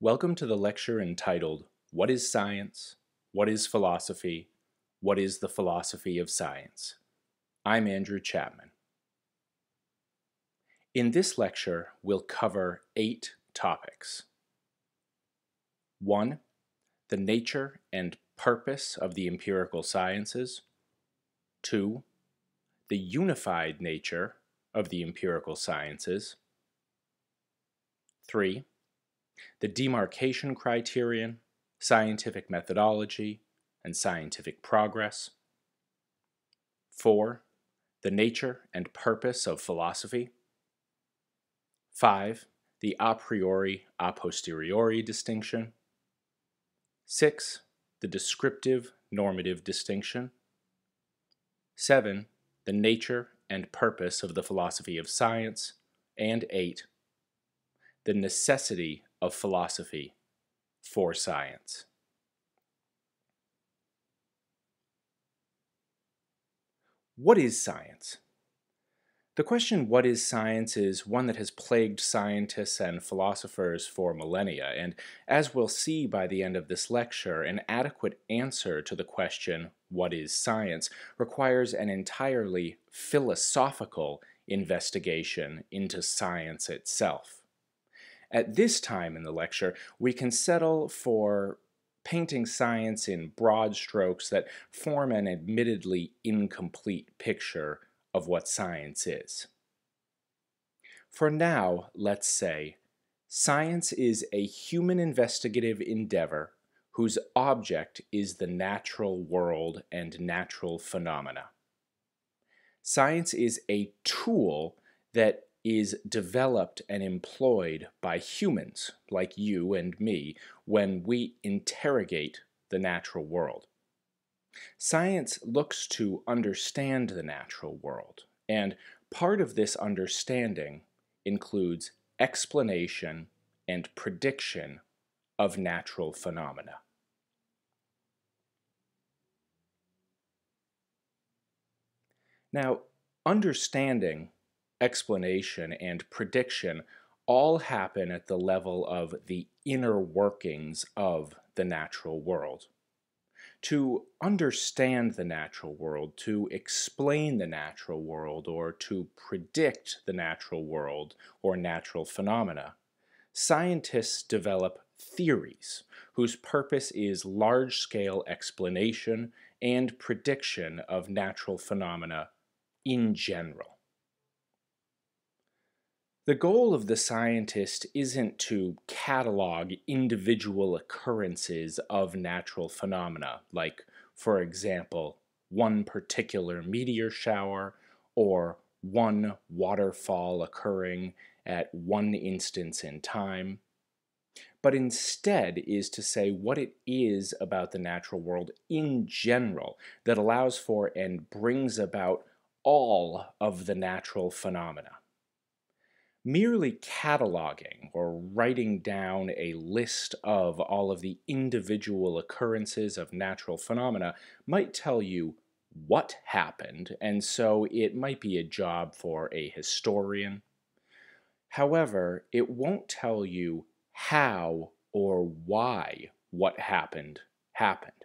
Welcome to the lecture entitled What is Science? What is Philosophy? What is the Philosophy of Science? I'm Andrew Chapman. In this lecture, we'll cover eight topics. 1. The nature and purpose of the empirical sciences. 2. The unified nature of the empirical sciences. 3. The demarcation criterion, scientific methodology, and scientific progress. 4. The nature and purpose of philosophy. 5. The a priori a posteriori distinction. 6. The descriptive normative distinction. 7. The nature and purpose of the philosophy of science. And 8. The necessity of philosophy for science. What is science? The question, what is science, is one that has plagued scientists and philosophers for millennia, and as we'll see by the end of this lecture, an adequate answer to the question, what is science, requires an entirely philosophical investigation into science itself. At this time in the lecture, we can settle for painting science in broad strokes that form an admittedly incomplete picture of what science is. For now, let's say, science is a human investigative endeavor whose object is the natural world and natural phenomena. Science is a tool that is developed and employed by humans like you and me when we interrogate the natural world. Science looks to understand the natural world, and part of this understanding includes explanation and prediction of natural phenomena. Now, understanding explanation, and prediction all happen at the level of the inner workings of the natural world. To understand the natural world, to explain the natural world, or to predict the natural world or natural phenomena, scientists develop theories whose purpose is large scale explanation and prediction of natural phenomena in general. The goal of the scientist isn't to catalog individual occurrences of natural phenomena, like, for example, one particular meteor shower or one waterfall occurring at one instance in time, but instead is to say what it is about the natural world in general that allows for and brings about all of the natural phenomena merely cataloging or writing down a list of all of the individual occurrences of natural phenomena might tell you what happened, and so it might be a job for a historian. However, it won't tell you how or why what happened happened.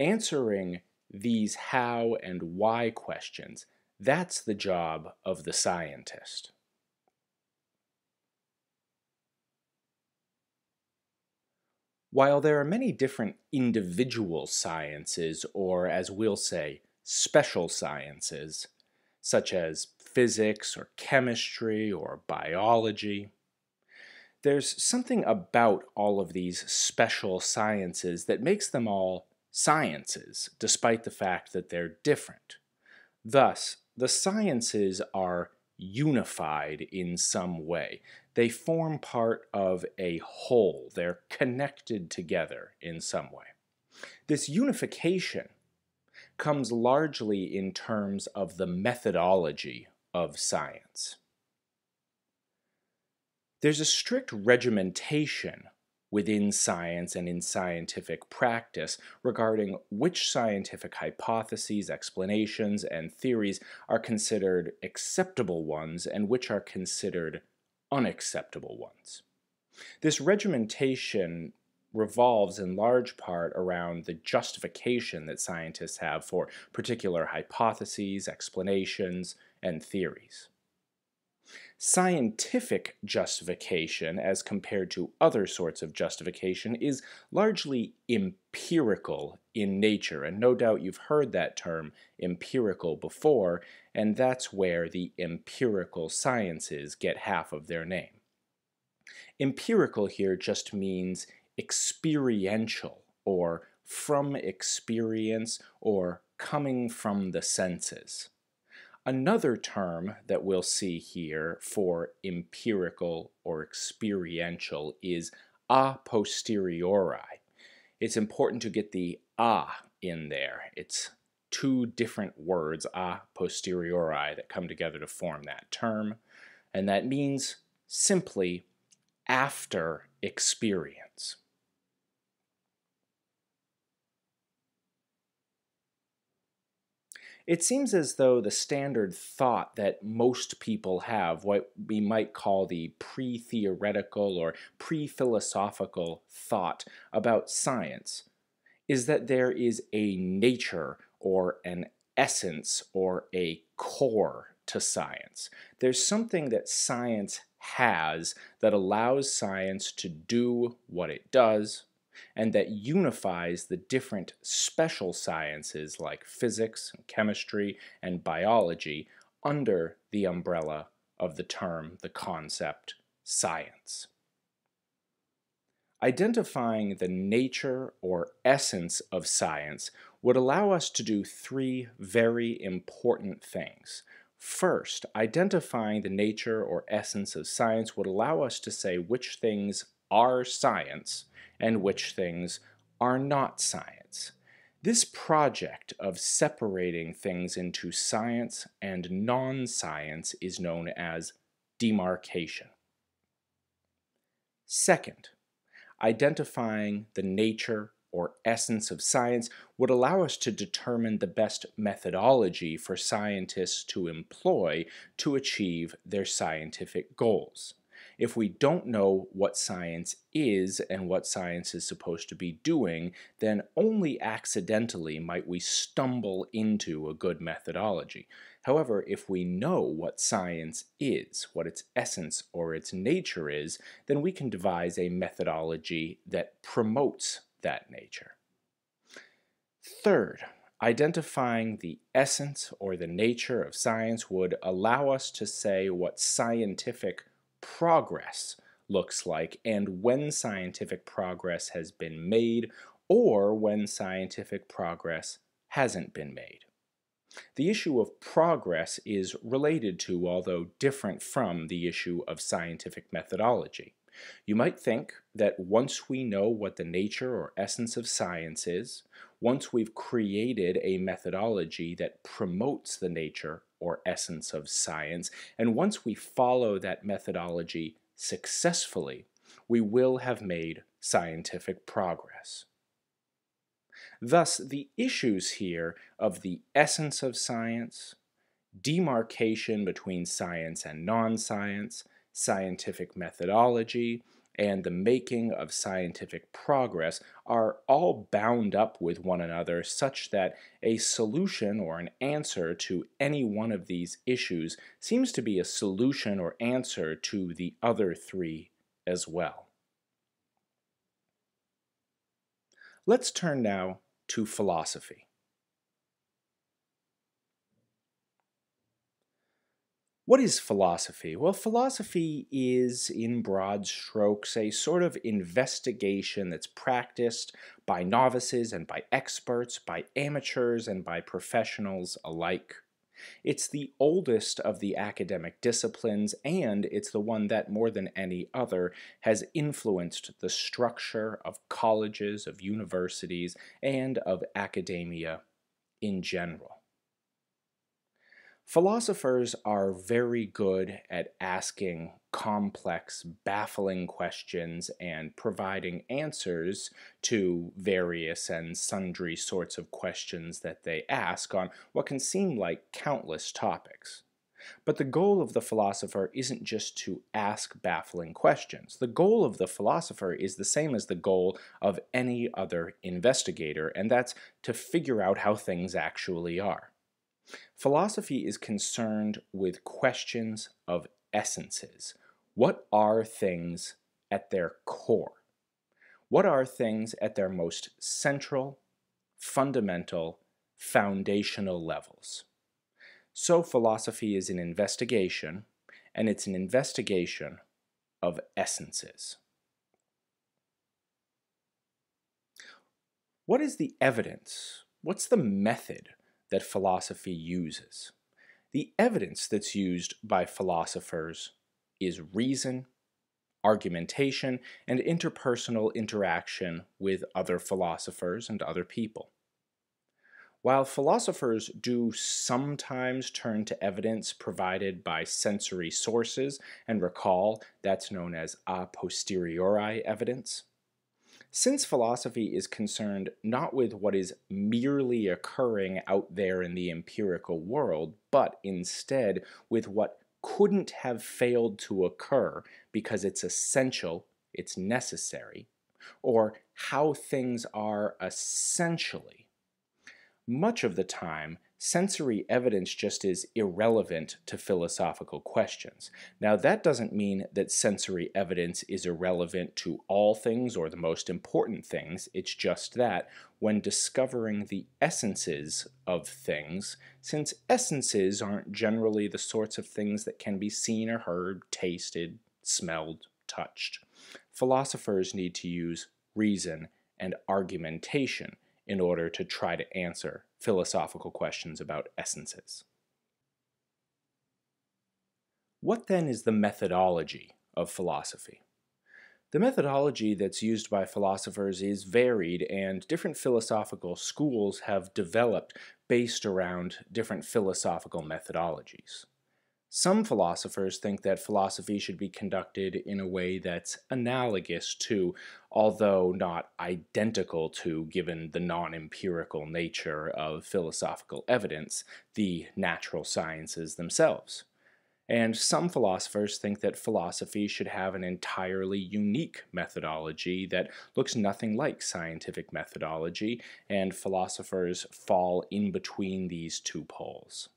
Answering these how and why questions, that's the job of the scientist. While there are many different individual sciences, or as we'll say, special sciences, such as physics or chemistry or biology, there's something about all of these special sciences that makes them all sciences, despite the fact that they're different. Thus, the sciences are unified in some way. They form part of a whole. They're connected together in some way. This unification comes largely in terms of the methodology of science. There's a strict regimentation within science and in scientific practice regarding which scientific hypotheses, explanations, and theories are considered acceptable ones and which are considered unacceptable ones. This regimentation revolves in large part around the justification that scientists have for particular hypotheses, explanations, and theories. Scientific justification, as compared to other sorts of justification, is largely empirical in nature, and no doubt you've heard that term empirical before, and that's where the empirical sciences get half of their name. Empirical here just means experiential, or from experience, or coming from the senses. Another term that we'll see here for empirical or experiential is a posteriori. It's important to get the a in there. It's two different words, a posteriori, that come together to form that term, and that means simply after experience. It seems as though the standard thought that most people have, what we might call the pre theoretical or pre philosophical thought about science, is that there is a nature or an essence or a core to science. There's something that science has that allows science to do what it does and that unifies the different special sciences like physics, chemistry, and biology under the umbrella of the term, the concept, science. Identifying the nature or essence of science would allow us to do three very important things. First, identifying the nature or essence of science would allow us to say which things are science and which things are not science. This project of separating things into science and non-science is known as demarcation. Second, identifying the nature or essence of science would allow us to determine the best methodology for scientists to employ to achieve their scientific goals. If we don't know what science is and what science is supposed to be doing, then only accidentally might we stumble into a good methodology. However, if we know what science is, what its essence or its nature is, then we can devise a methodology that promotes that nature. Third, identifying the essence or the nature of science would allow us to say what scientific progress looks like and when scientific progress has been made or when scientific progress hasn't been made. The issue of progress is related to, although different from, the issue of scientific methodology. You might think that once we know what the nature or essence of science is, once we've created a methodology that promotes the nature or essence of science, and once we follow that methodology successfully, we will have made scientific progress. Thus, the issues here of the essence of science, demarcation between science and non-science, scientific methodology, and the making of scientific progress are all bound up with one another such that a solution or an answer to any one of these issues seems to be a solution or answer to the other three as well. Let's turn now to philosophy. What is philosophy? Well, philosophy is, in broad strokes, a sort of investigation that's practiced by novices and by experts, by amateurs and by professionals alike. It's the oldest of the academic disciplines, and it's the one that, more than any other, has influenced the structure of colleges, of universities, and of academia in general. Philosophers are very good at asking complex, baffling questions and providing answers to various and sundry sorts of questions that they ask on what can seem like countless topics. But the goal of the philosopher isn't just to ask baffling questions. The goal of the philosopher is the same as the goal of any other investigator, and that's to figure out how things actually are. Philosophy is concerned with questions of essences. What are things at their core? What are things at their most central, fundamental, foundational levels? So philosophy is an investigation, and it's an investigation of essences. What is the evidence? What's the method that philosophy uses? The evidence that's used by philosophers is reason, argumentation, and interpersonal interaction with other philosophers and other people. While philosophers do sometimes turn to evidence provided by sensory sources, and recall that's known as a posteriori evidence, since philosophy is concerned not with what is merely occurring out there in the empirical world, but instead with what couldn't have failed to occur because it's essential, it's necessary, or how things are essentially. Much of the time, sensory evidence just is irrelevant to philosophical questions. Now, that doesn't mean that sensory evidence is irrelevant to all things or the most important things. It's just that when discovering the essences of things, since essences aren't generally the sorts of things that can be seen or heard, tasted, smelled, touched, philosophers need to use reason and argumentation in order to try to answer philosophical questions about essences. What then is the methodology of philosophy? The methodology that's used by philosophers is varied, and different philosophical schools have developed based around different philosophical methodologies. Some philosophers think that philosophy should be conducted in a way that's analogous to, although not identical to, given the non-empirical nature of philosophical evidence, the natural sciences themselves. And some philosophers think that philosophy should have an entirely unique methodology that looks nothing like scientific methodology, and philosophers fall in between these two poles.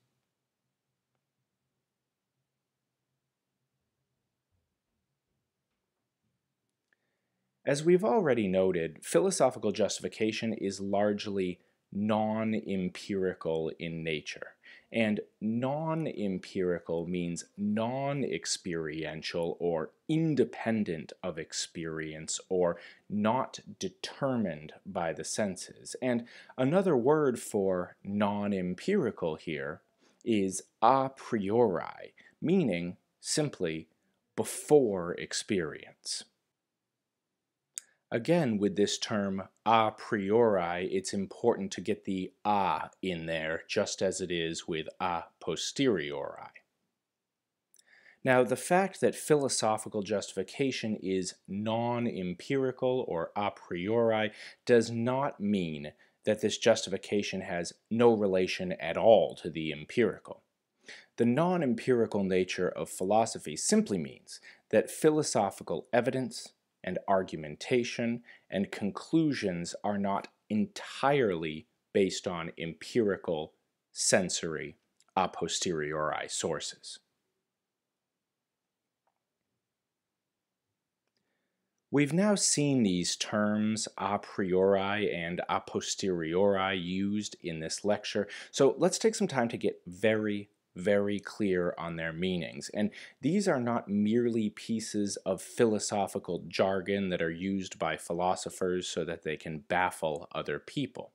As we've already noted, philosophical justification is largely non-empirical in nature. And non-empirical means non-experiential or independent of experience or not determined by the senses. And another word for non-empirical here is a priori, meaning simply before experience. Again, with this term a priori, it's important to get the a in there, just as it is with a posteriori. Now, the fact that philosophical justification is non-empirical or a priori does not mean that this justification has no relation at all to the empirical. The non-empirical nature of philosophy simply means that philosophical evidence, and argumentation and conclusions are not entirely based on empirical, sensory, a posteriori sources. We've now seen these terms a priori and a posteriori used in this lecture, so let's take some time to get very, very clear on their meanings. And these are not merely pieces of philosophical jargon that are used by philosophers so that they can baffle other people.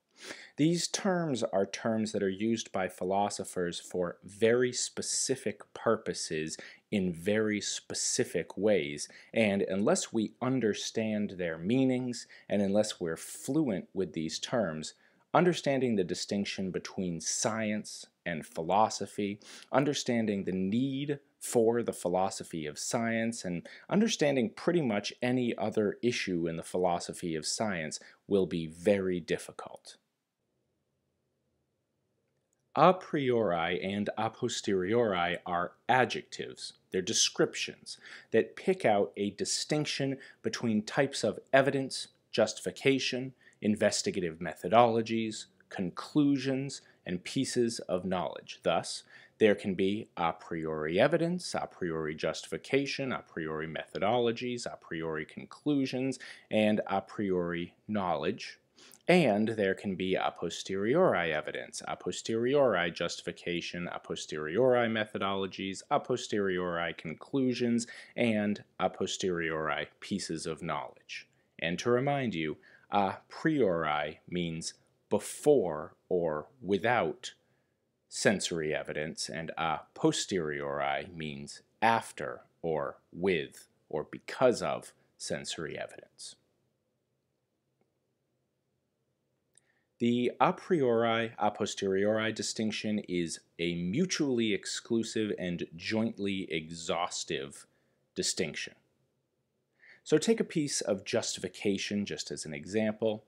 These terms are terms that are used by philosophers for very specific purposes in very specific ways, and unless we understand their meanings and unless we're fluent with these terms, understanding the distinction between science and philosophy, understanding the need for the philosophy of science, and understanding pretty much any other issue in the philosophy of science will be very difficult. A priori and a posteriori are adjectives, they're descriptions that pick out a distinction between types of evidence, justification, investigative methodologies, conclusions, and pieces of knowledge. Thus, there can be a priori evidence, a priori justification, a priori methodologies, a priori conclusions, and a priori knowledge and there can be a posteriori evidence, a posteriori justification, a posteriori methodologies, a posteriori conclusions, and a posteriori pieces of knowledge. And to remind you, a priori means before or without sensory evidence, and a posteriori means after or with or because of sensory evidence. The a priori, a posteriori distinction is a mutually exclusive and jointly exhaustive distinction. So take a piece of justification just as an example.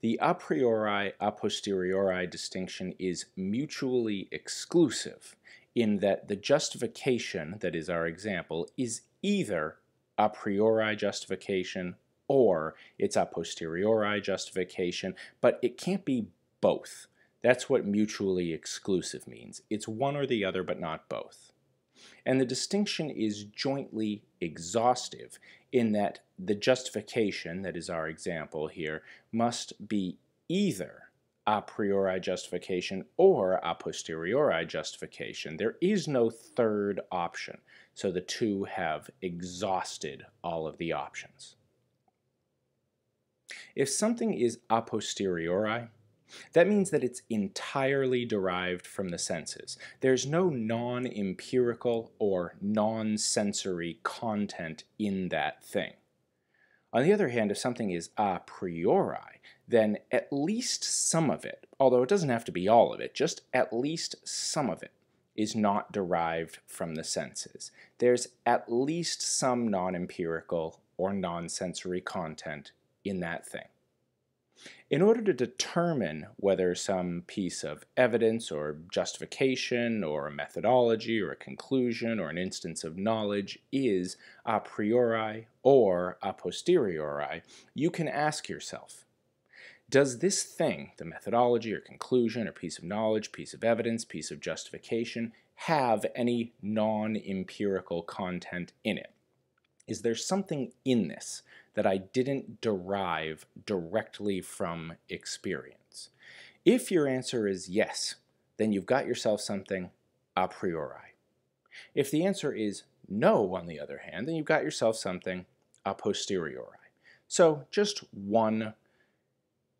The a priori, a posteriori distinction is mutually exclusive in that the justification, that is our example, is either a priori justification or it's a posteriori justification, but it can't be both. That's what mutually exclusive means. It's one or the other, but not both. And the distinction is jointly exhaustive in that the justification, that is our example here, must be either a priori justification or a posteriori justification. There is no third option, so the two have exhausted all of the options. If something is a posteriori, that means that it's entirely derived from the senses. There's no non-empirical or non-sensory content in that thing. On the other hand, if something is a priori, then at least some of it, although it doesn't have to be all of it, just at least some of it is not derived from the senses. There's at least some non-empirical or non-sensory content in that thing. In order to determine whether some piece of evidence or justification or a methodology or a conclusion or an instance of knowledge is a priori or a posteriori, you can ask yourself, does this thing, the methodology or conclusion or piece of knowledge, piece of evidence, piece of justification, have any non-empirical content in it? Is there something in this that I didn't derive directly from experience? If your answer is yes, then you've got yourself something a priori. If the answer is no, on the other hand, then you've got yourself something a posteriori. So just one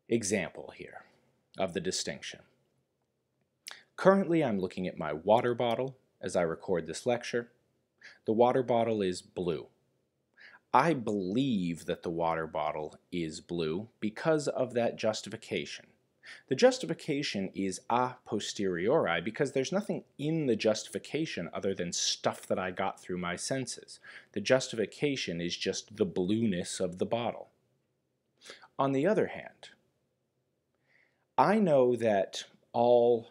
example here of the distinction. Currently I'm looking at my water bottle as I record this lecture. The water bottle is blue. I believe that the water bottle is blue because of that justification. The justification is a posteriori because there's nothing in the justification other than stuff that I got through my senses. The justification is just the blueness of the bottle. On the other hand, I know that all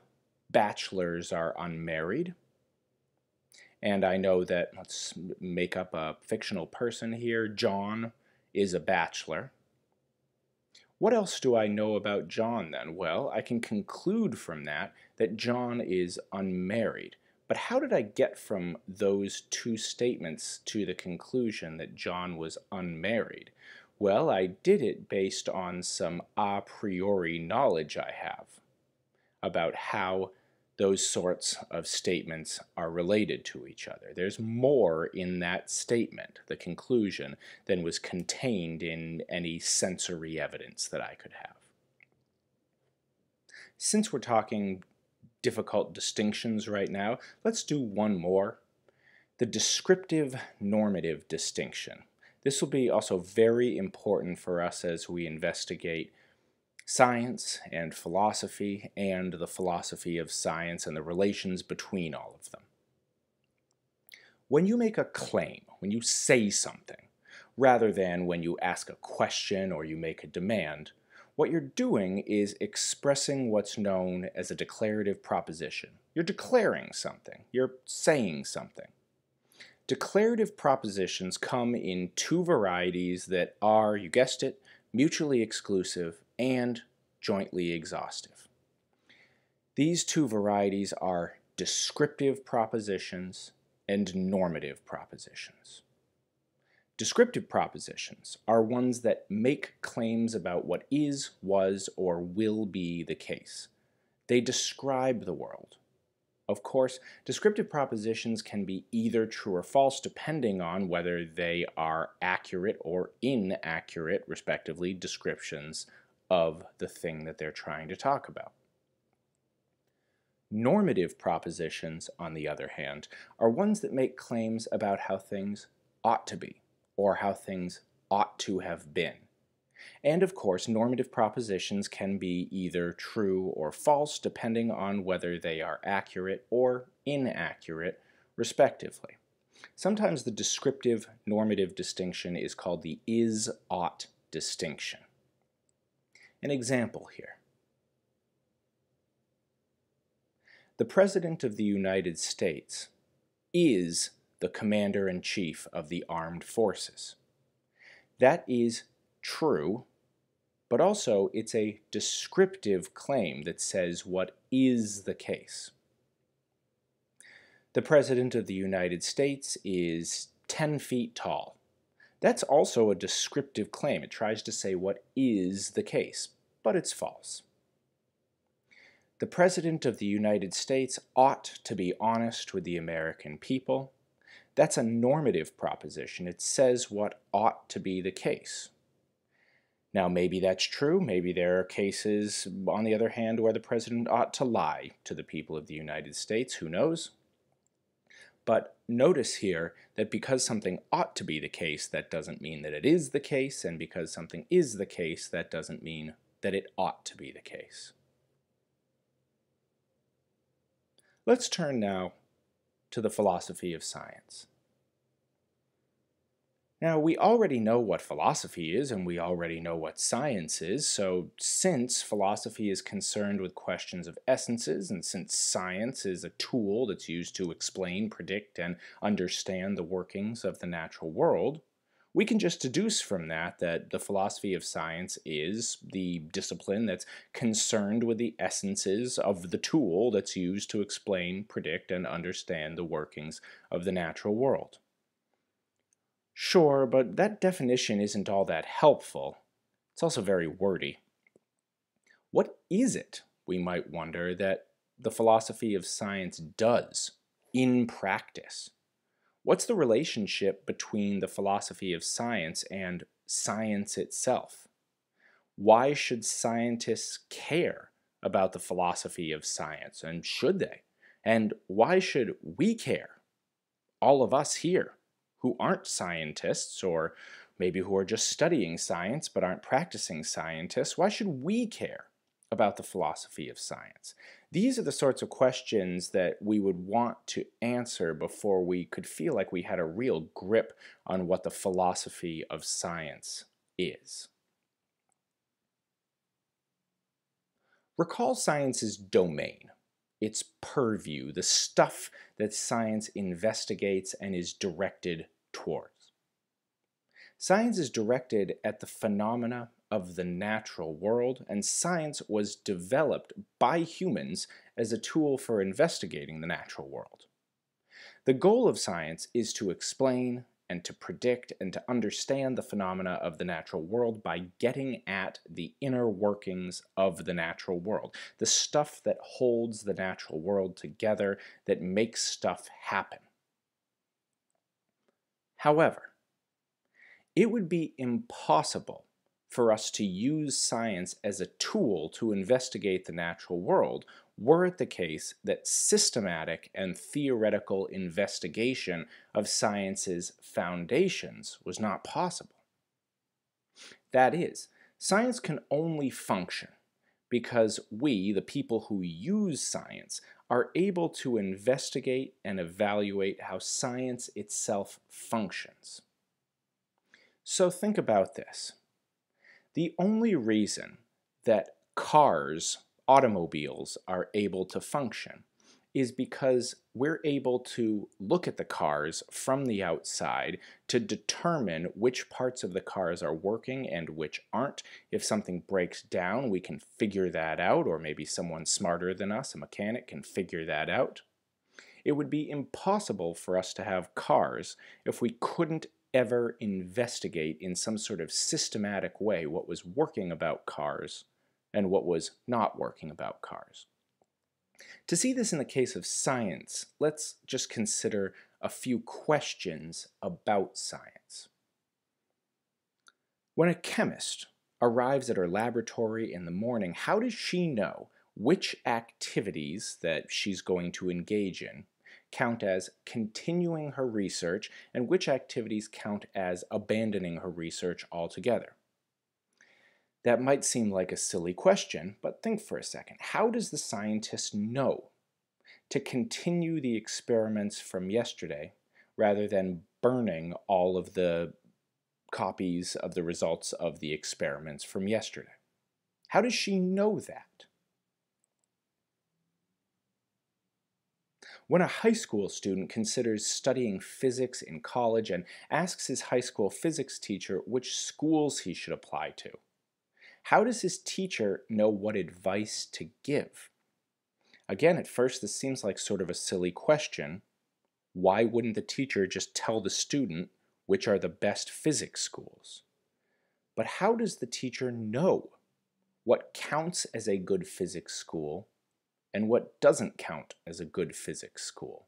bachelors are unmarried and I know that, let's make up a fictional person here, John is a bachelor. What else do I know about John then? Well, I can conclude from that that John is unmarried. But how did I get from those two statements to the conclusion that John was unmarried? Well, I did it based on some a priori knowledge I have about how those sorts of statements are related to each other. There's more in that statement, the conclusion, than was contained in any sensory evidence that I could have. Since we're talking difficult distinctions right now, let's do one more. The descriptive normative distinction. This will be also very important for us as we investigate science and philosophy and the philosophy of science and the relations between all of them. When you make a claim, when you say something, rather than when you ask a question or you make a demand, what you're doing is expressing what's known as a declarative proposition. You're declaring something. You're saying something. Declarative propositions come in two varieties that are, you guessed it, mutually exclusive and jointly exhaustive. These two varieties are descriptive propositions and normative propositions. Descriptive propositions are ones that make claims about what is, was, or will be the case. They describe the world. Of course, descriptive propositions can be either true or false depending on whether they are accurate or inaccurate, respectively, descriptions of the thing that they're trying to talk about. Normative propositions, on the other hand, are ones that make claims about how things ought to be or how things ought to have been. And of course, normative propositions can be either true or false depending on whether they are accurate or inaccurate, respectively. Sometimes the descriptive normative distinction is called the is-ought distinction. An example here. The President of the United States is the Commander-in-Chief of the Armed Forces. That is true, but also it's a descriptive claim that says what is the case. The President of the United States is 10 feet tall. That's also a descriptive claim. It tries to say what is the case, but it's false. The President of the United States ought to be honest with the American people. That's a normative proposition. It says what ought to be the case. Now, maybe that's true. Maybe there are cases, on the other hand, where the president ought to lie to the people of the United States. Who knows? But notice here that because something ought to be the case, that doesn't mean that it is the case, and because something is the case, that doesn't mean that it ought to be the case. Let's turn now to the philosophy of science. Now, we already know what philosophy is, and we already know what science is, so since philosophy is concerned with questions of essences, and since science is a tool that's used to explain, predict, and understand the workings of the natural world, we can just deduce from that that the philosophy of science is the discipline that's concerned with the essences of the tool that's used to explain, predict, and understand the workings of the natural world. Sure, but that definition isn't all that helpful. It's also very wordy. What is it, we might wonder, that the philosophy of science does in practice? What's the relationship between the philosophy of science and science itself? Why should scientists care about the philosophy of science, and should they? And why should we care, all of us here? Who aren't scientists or maybe who are just studying science but aren't practicing scientists, why should we care about the philosophy of science? These are the sorts of questions that we would want to answer before we could feel like we had a real grip on what the philosophy of science is. Recall science's domain its purview, the stuff that science investigates and is directed towards. Science is directed at the phenomena of the natural world, and science was developed by humans as a tool for investigating the natural world. The goal of science is to explain, and to predict and to understand the phenomena of the natural world by getting at the inner workings of the natural world, the stuff that holds the natural world together, that makes stuff happen. However, it would be impossible for us to use science as a tool to investigate the natural world were it the case that systematic and theoretical investigation of science's foundations was not possible. That is, science can only function because we, the people who use science, are able to investigate and evaluate how science itself functions. So think about this. The only reason that cars, automobiles, are able to function is because we're able to look at the cars from the outside to determine which parts of the cars are working and which aren't. If something breaks down, we can figure that out, or maybe someone smarter than us, a mechanic, can figure that out. It would be impossible for us to have cars if we couldn't ever investigate in some sort of systematic way what was working about cars and what was not working about cars. To see this in the case of science, let's just consider a few questions about science. When a chemist arrives at her laboratory in the morning, how does she know which activities that she's going to engage in count as continuing her research and which activities count as abandoning her research altogether? That might seem like a silly question, but think for a second. How does the scientist know to continue the experiments from yesterday rather than burning all of the copies of the results of the experiments from yesterday? How does she know that? When a high school student considers studying physics in college and asks his high school physics teacher which schools he should apply to, how does his teacher know what advice to give? Again, at first this seems like sort of a silly question. Why wouldn't the teacher just tell the student which are the best physics schools? But how does the teacher know what counts as a good physics school and what doesn't count as a good physics school?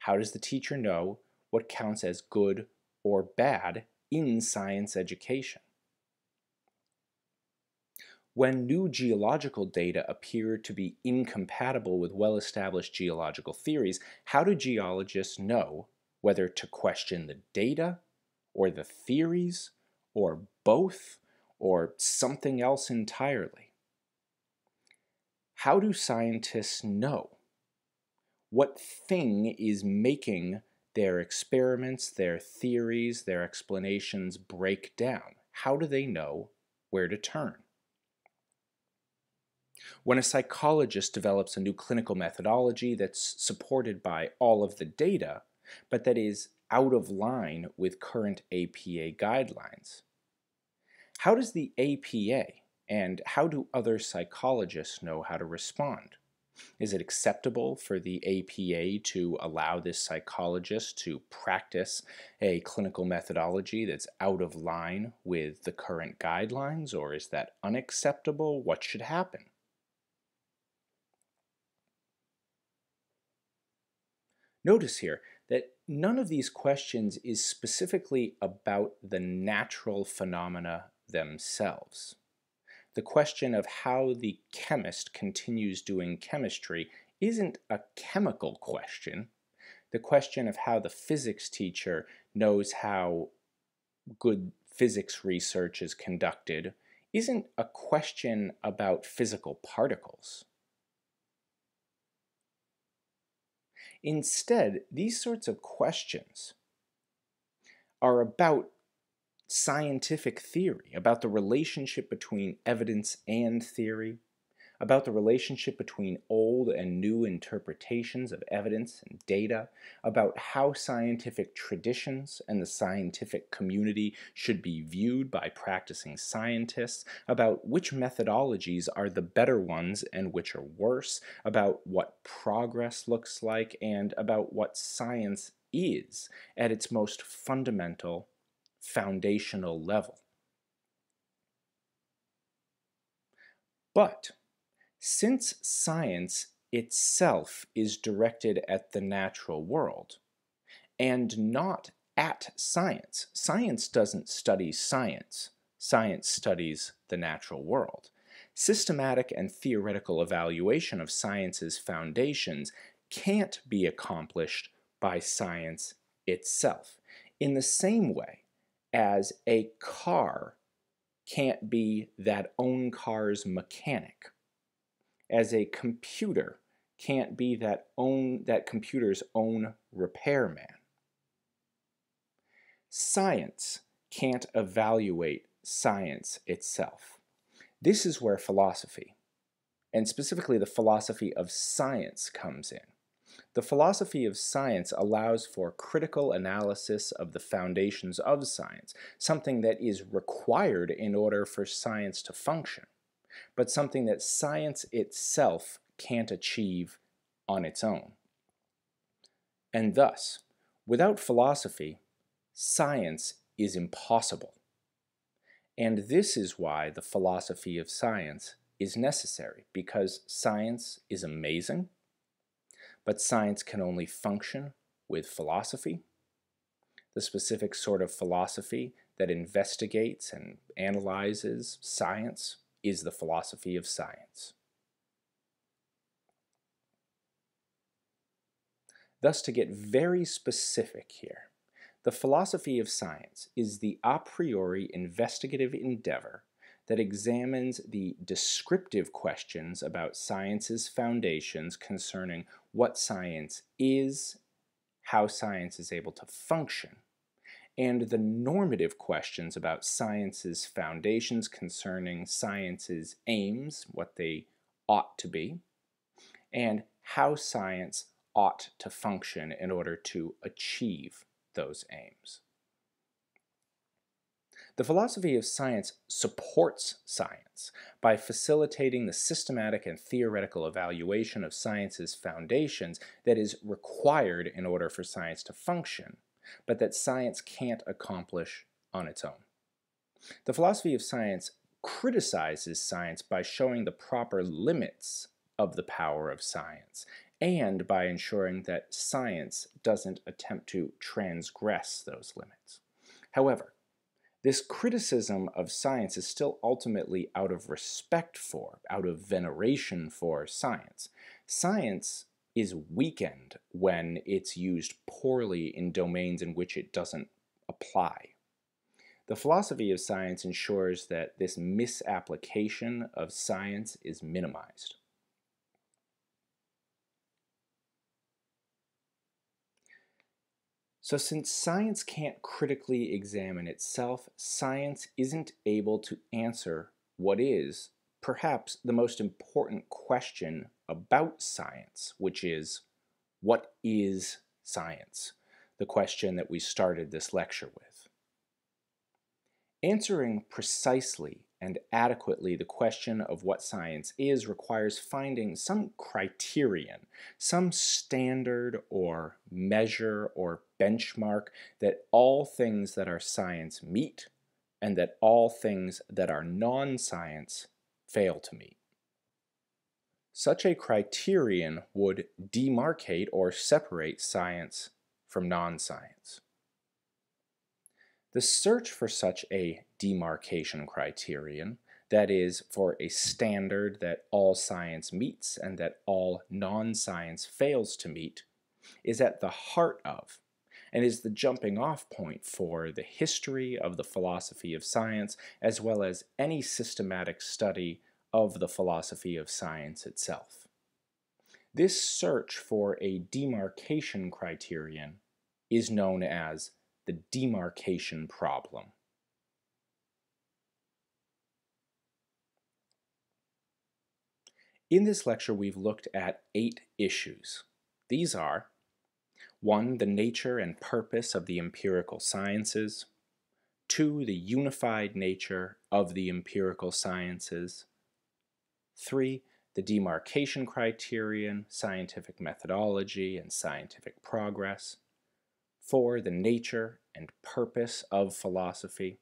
How does the teacher know what counts as good or bad in science education? When new geological data appear to be incompatible with well-established geological theories, how do geologists know whether to question the data, or the theories, or both, or something else entirely? How do scientists know? What thing is making their experiments, their theories, their explanations break down? How do they know where to turn? When a psychologist develops a new clinical methodology that's supported by all of the data, but that is out of line with current APA guidelines, how does the APA and how do other psychologists know how to respond? Is it acceptable for the APA to allow this psychologist to practice a clinical methodology that's out of line with the current guidelines, or is that unacceptable? What should happen? Notice here that none of these questions is specifically about the natural phenomena themselves. The question of how the chemist continues doing chemistry isn't a chemical question. The question of how the physics teacher knows how good physics research is conducted isn't a question about physical particles. Instead, these sorts of questions are about scientific theory, about the relationship between evidence and theory, about the relationship between old and new interpretations of evidence and data, about how scientific traditions and the scientific community should be viewed by practicing scientists, about which methodologies are the better ones and which are worse, about what progress looks like, and about what science is at its most fundamental, foundational level. But since science itself is directed at the natural world and not at science, science doesn't study science, science studies the natural world. Systematic and theoretical evaluation of science's foundations can't be accomplished by science itself. In the same way as a car can't be that own car's mechanic as a computer can't be that own that computer's own repairman. Science can't evaluate science itself. This is where philosophy, and specifically the philosophy of science, comes in. The philosophy of science allows for critical analysis of the foundations of science, something that is required in order for science to function, but something that science itself can't achieve on its own. And thus, without philosophy, science is impossible. And this is why the philosophy of science is necessary, because science is amazing, but science can only function with philosophy, the specific sort of philosophy that investigates and analyzes science is the philosophy of science. Thus, to get very specific here, the philosophy of science is the a priori investigative endeavor that examines the descriptive questions about science's foundations concerning what science is, how science is able to function, and the normative questions about science's foundations concerning science's aims, what they ought to be, and how science ought to function in order to achieve those aims. The philosophy of science supports science by facilitating the systematic and theoretical evaluation of science's foundations that is required in order for science to function, but that science can't accomplish on its own. The philosophy of science criticizes science by showing the proper limits of the power of science and by ensuring that science doesn't attempt to transgress those limits. However, this criticism of science is still ultimately out of respect for, out of veneration for science. Science is weakened when it's used poorly in domains in which it doesn't apply. The philosophy of science ensures that this misapplication of science is minimized. So since science can't critically examine itself, science isn't able to answer what is perhaps the most important question about science, which is, what is science? The question that we started this lecture with. Answering precisely and adequately the question of what science is requires finding some criterion, some standard or measure or benchmark that all things that are science meet and that all things that are non-science fail to meet. Such a criterion would demarcate or separate science from non-science. The search for such a demarcation criterion, that is, for a standard that all science meets and that all non-science fails to meet, is at the heart of and is the jumping off point for the history of the philosophy of science as well as any systematic study of the philosophy of science itself. This search for a demarcation criterion is known as the demarcation problem. In this lecture, we've looked at eight issues. These are 1. The nature and purpose of the empirical sciences. 2. The unified nature of the empirical sciences. 3. The demarcation criterion, scientific methodology, and scientific progress. 4. The nature and purpose of philosophy.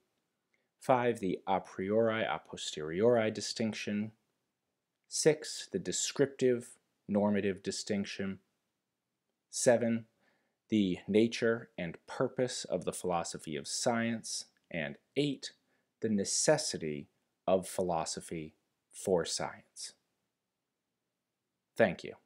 5. The a priori a posteriori distinction. 6. The descriptive normative distinction. 7. The nature and purpose of the philosophy of science. And 8. The necessity of philosophy for science. Thank you.